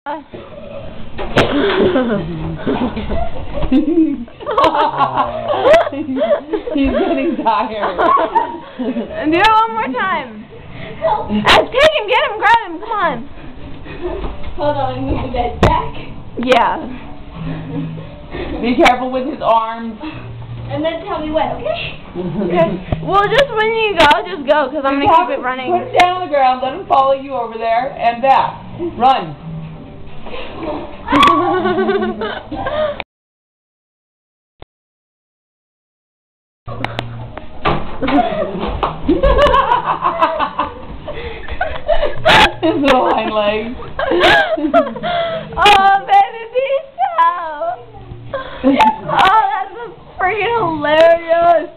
He's getting tired. Do it one more time. Uh, take him, get him, grab him, come on. Hold on, move the bed back. Yeah. Be careful with his arms. And then tell me when, okay? Okay. Well, just when you go, just go, because I'm going to keep it running. Put him down on the ground. Let him follow you over there and back. Run. His little hind legs. oh, baby. Oh, that's freaking hilarious.